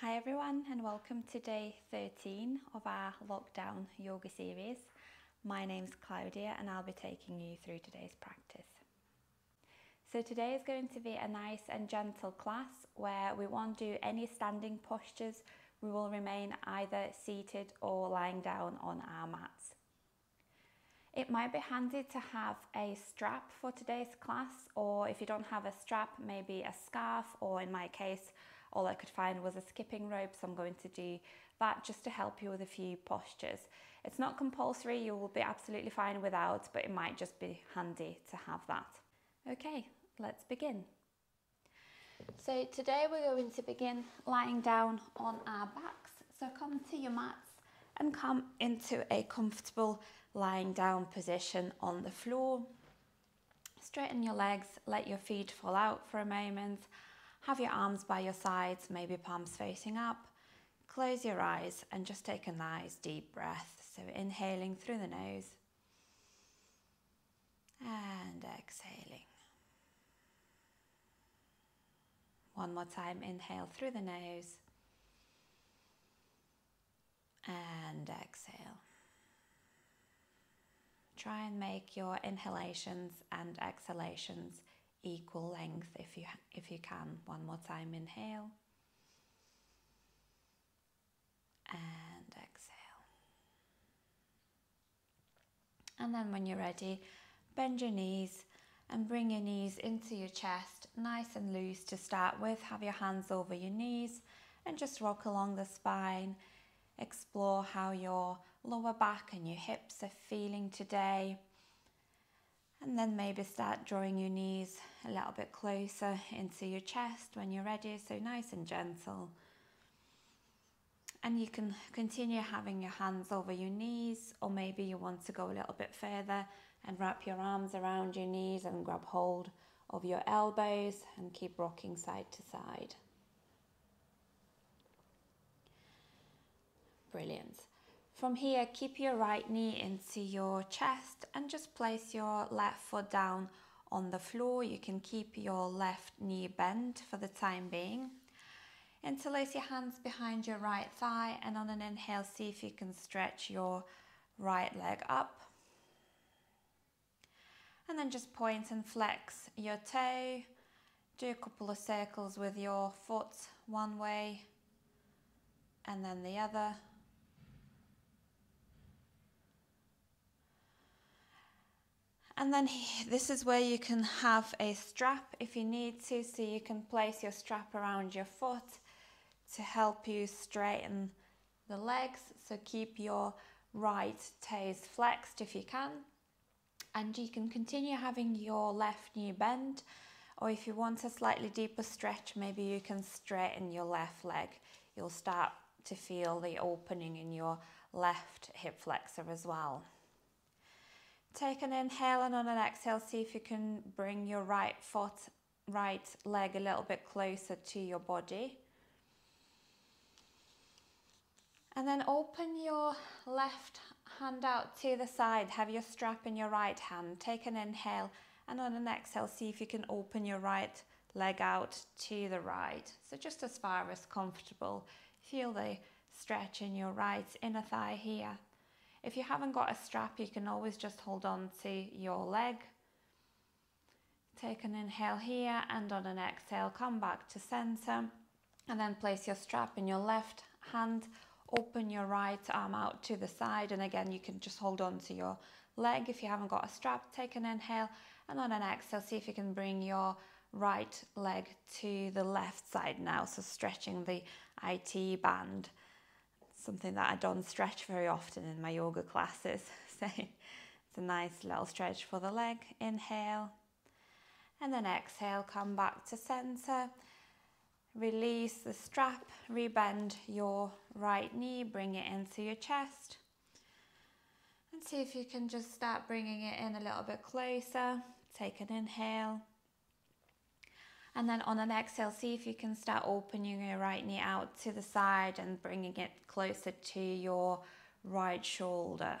Hi everyone and welcome to day 13 of our lockdown yoga series. My name's Claudia and I'll be taking you through today's practice. So today is going to be a nice and gentle class where we won't do any standing postures. We will remain either seated or lying down on our mats. It might be handy to have a strap for today's class or if you don't have a strap, maybe a scarf or in my case, all I could find was a skipping rope. So I'm going to do that just to help you with a few postures. It's not compulsory, you will be absolutely fine without, but it might just be handy to have that. Okay, let's begin. So today we're going to begin lying down on our backs. So come to your mats and come into a comfortable lying down position on the floor. Straighten your legs, let your feet fall out for a moment. Have your arms by your sides, maybe palms facing up. Close your eyes and just take a nice deep breath. So inhaling through the nose and exhaling. One more time, inhale through the nose and exhale. Try and make your inhalations and exhalations equal length if you, if you can. One more time, inhale and exhale. And then when you're ready, bend your knees and bring your knees into your chest, nice and loose to start with. Have your hands over your knees and just rock along the spine. Explore how your lower back and your hips are feeling today. And then maybe start drawing your knees a little bit closer into your chest when you're ready, so nice and gentle. And you can continue having your hands over your knees, or maybe you want to go a little bit further and wrap your arms around your knees and grab hold of your elbows and keep rocking side to side. Brilliant. From here, keep your right knee into your chest and just place your left foot down on the floor. You can keep your left knee bent for the time being. Interlace your hands behind your right thigh and on an inhale, see if you can stretch your right leg up. And then just point and flex your toe. Do a couple of circles with your foot one way and then the other. And then this is where you can have a strap if you need to, so you can place your strap around your foot to help you straighten the legs. So keep your right toes flexed if you can. And you can continue having your left knee bend, or if you want a slightly deeper stretch, maybe you can straighten your left leg. You'll start to feel the opening in your left hip flexor as well. Take an inhale and on an exhale, see if you can bring your right foot, right leg a little bit closer to your body. And then open your left hand out to the side. Have your strap in your right hand. Take an inhale and on an exhale, see if you can open your right leg out to the right. So just as far as comfortable. Feel the stretch in your right inner thigh here. If you haven't got a strap, you can always just hold on to your leg. Take an inhale here and on an exhale, come back to center and then place your strap in your left hand. Open your right arm out to the side and again, you can just hold on to your leg. If you haven't got a strap, take an inhale and on an exhale, see if you can bring your right leg to the left side now. So stretching the IT band something that I don't stretch very often in my yoga classes. So it's a nice little stretch for the leg. Inhale and then exhale, come back to center. Release the strap, rebend your right knee, bring it into your chest. And see if you can just start bringing it in a little bit closer. Take an inhale. And then on an exhale, see if you can start opening your right knee out to the side and bringing it closer to your right shoulder.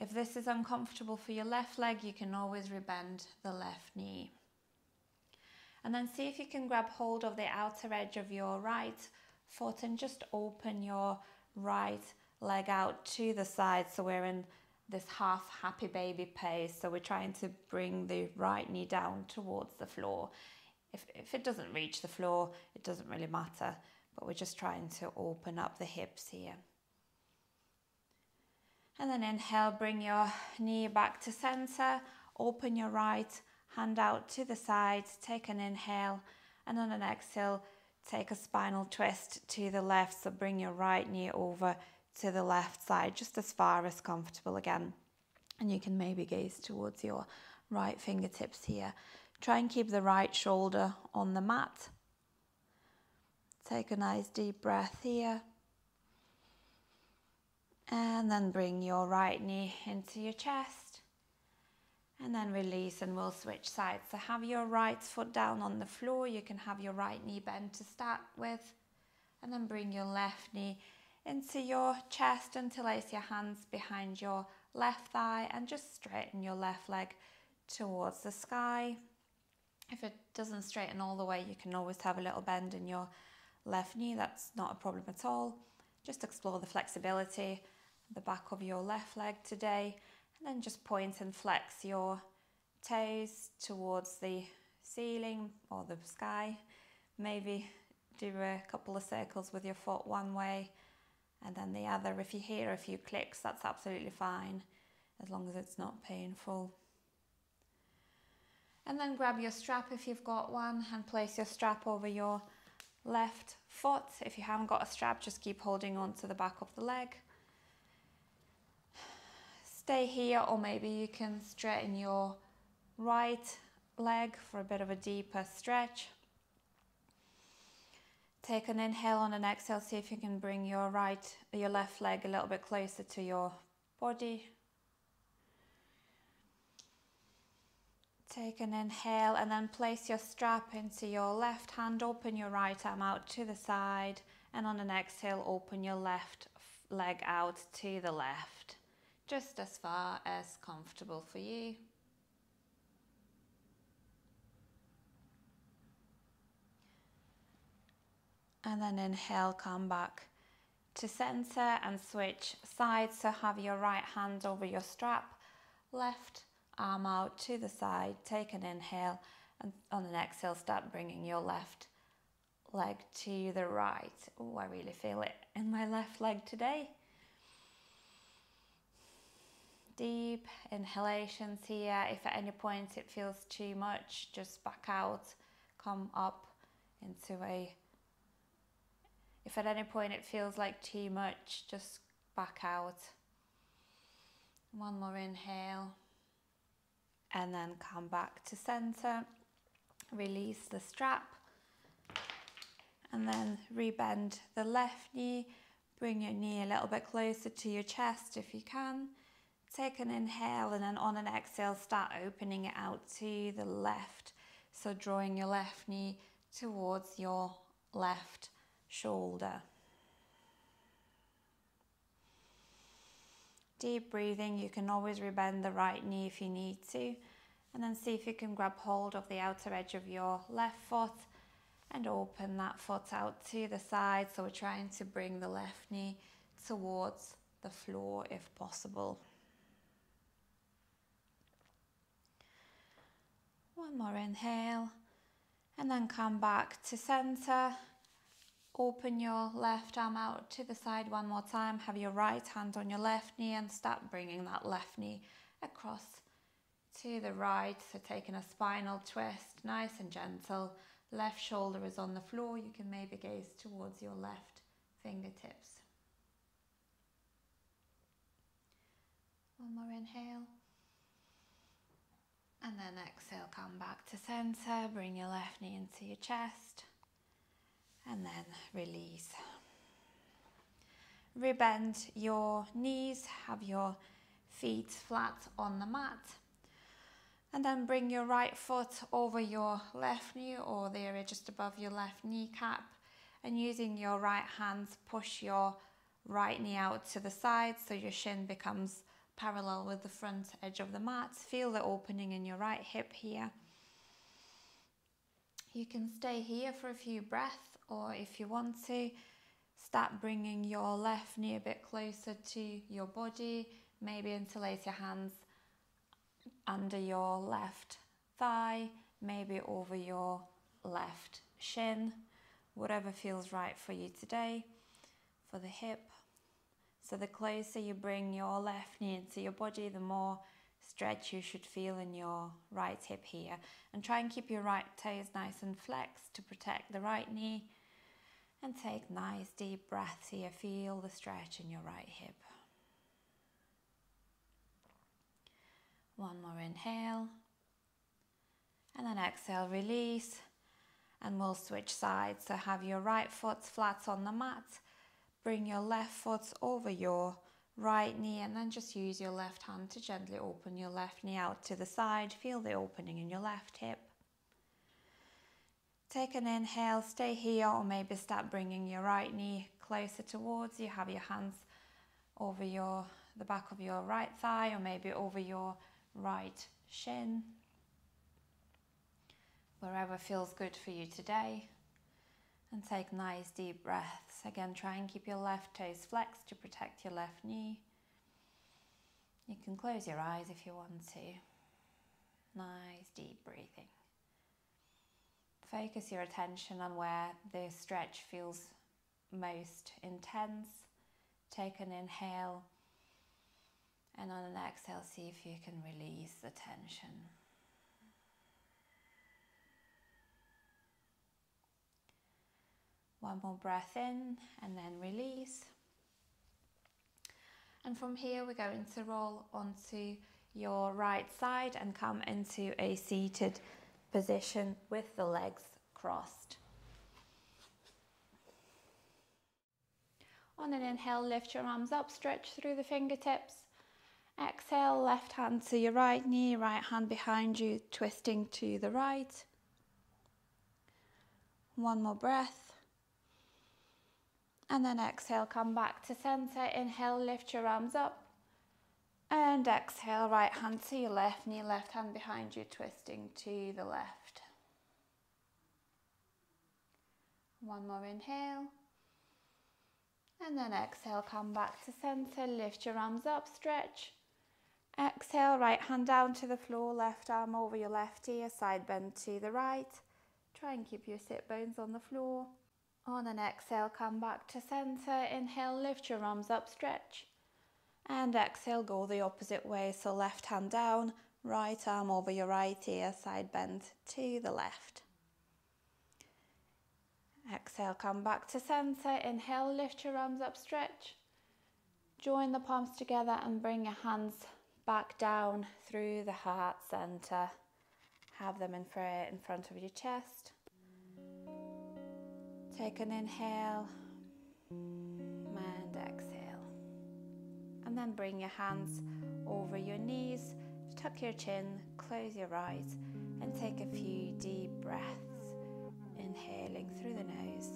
If this is uncomfortable for your left leg, you can always rebend the left knee. And then see if you can grab hold of the outer edge of your right foot and just open your right leg out to the side. So we're in this half happy baby pose. So we're trying to bring the right knee down towards the floor. If, if it doesn't reach the floor, it doesn't really matter, but we're just trying to open up the hips here. And then inhale, bring your knee back to center, open your right hand out to the side, take an inhale, and on an exhale, take a spinal twist to the left. So bring your right knee over to the left side, just as far as comfortable again. And you can maybe gaze towards your right fingertips here. Try and keep the right shoulder on the mat. Take a nice deep breath here. And then bring your right knee into your chest. And then release and we'll switch sides. So have your right foot down on the floor. You can have your right knee bent to start with. And then bring your left knee into your chest and place your hands behind your left thigh and just straighten your left leg towards the sky. If it doesn't straighten all the way, you can always have a little bend in your left knee. That's not a problem at all. Just explore the flexibility the back of your left leg today and then just point and flex your toes towards the ceiling or the sky. Maybe do a couple of circles with your foot one way and then the other. If you hear a few clicks, that's absolutely fine as long as it's not painful. And then grab your strap if you've got one and place your strap over your left foot. If you haven't got a strap, just keep holding on to the back of the leg stay here or maybe you can straighten your right leg for a bit of a deeper stretch. Take an inhale on an exhale, see if you can bring your right, your left leg a little bit closer to your body. Take an inhale and then place your strap into your left hand, open your right arm out to the side and on an exhale open your left leg out to the left just as far as comfortable for you. And then inhale, come back to center and switch sides. So have your right hand over your strap, left arm out to the side. Take an inhale and on an exhale, start bringing your left leg to the right. Oh, I really feel it in my left leg today deep inhalations here. If at any point it feels too much, just back out, come up into a. If at any point it feels like too much, just back out. One more inhale. And then come back to center. Release the strap. And then rebend the left knee. Bring your knee a little bit closer to your chest if you can. Take an inhale and then on an exhale, start opening it out to the left. So drawing your left knee towards your left shoulder. Deep breathing, you can always rebend the right knee if you need to. And then see if you can grab hold of the outer edge of your left foot and open that foot out to the side. So we're trying to bring the left knee towards the floor if possible. One more inhale and then come back to center. Open your left arm out to the side one more time. Have your right hand on your left knee and start bringing that left knee across to the right. So taking a spinal twist, nice and gentle. Left shoulder is on the floor. You can maybe gaze towards your left fingertips. One more inhale. And then exhale, come back to center, bring your left knee into your chest, and then release. Rebend your knees, have your feet flat on the mat. And then bring your right foot over your left knee or the area just above your left kneecap. And using your right hands, push your right knee out to the side so your shin becomes parallel with the front edge of the mat. Feel the opening in your right hip here. You can stay here for a few breaths or if you want to, start bringing your left knee a bit closer to your body. Maybe interlace your hands under your left thigh, maybe over your left shin, whatever feels right for you today. For the hip, so the closer you bring your left knee into your body, the more stretch you should feel in your right hip here. And try and keep your right toes nice and flexed to protect the right knee. And take nice deep breaths here. Feel the stretch in your right hip. One more inhale. And then exhale, release. And we'll switch sides. So have your right foot flat on the mat. Bring your left foot over your right knee and then just use your left hand to gently open your left knee out to the side. Feel the opening in your left hip. Take an inhale, stay here or maybe start bringing your right knee closer towards you. Have your hands over your the back of your right thigh or maybe over your right shin. Wherever feels good for you today. And take nice deep breaths. Again, try and keep your left toes flexed to protect your left knee. You can close your eyes if you want to. Nice deep breathing. Focus your attention on where the stretch feels most intense. Take an inhale and on an exhale, see if you can release the tension. One more breath in and then release. And from here, we're going to roll onto your right side and come into a seated position with the legs crossed. On an inhale, lift your arms up, stretch through the fingertips. Exhale, left hand to your right knee, right hand behind you, twisting to the right. One more breath. And then exhale, come back to center. Inhale, lift your arms up. And exhale, right hand to your left knee, left hand behind you, twisting to the left. One more inhale. And then exhale, come back to center, lift your arms up, stretch. Exhale, right hand down to the floor, left arm over your left ear, side bend to the right. Try and keep your sit bones on the floor. On an exhale, come back to center. Inhale, lift your arms up, stretch. And exhale, go the opposite way. So left hand down, right arm over your right ear, side bend to the left. Exhale, come back to center. Inhale, lift your arms up, stretch. Join the palms together and bring your hands back down through the heart center. Have them in front of your chest. Take an inhale and exhale. And then bring your hands over your knees, tuck your chin, close your eyes, and take a few deep breaths, inhaling through the nose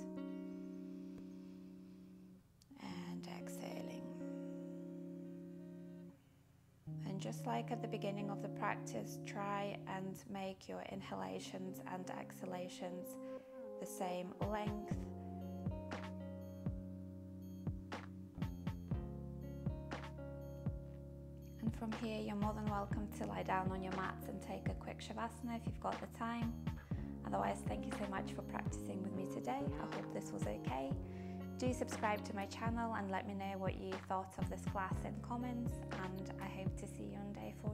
and exhaling. And just like at the beginning of the practice, try and make your inhalations and exhalations the same length. And from here, you're more than welcome to lie down on your mats and take a quick Shavasana if you've got the time. Otherwise, thank you so much for practicing with me today. I hope this was okay. Do subscribe to my channel and let me know what you thought of this class in comments and I hope to see you on day four.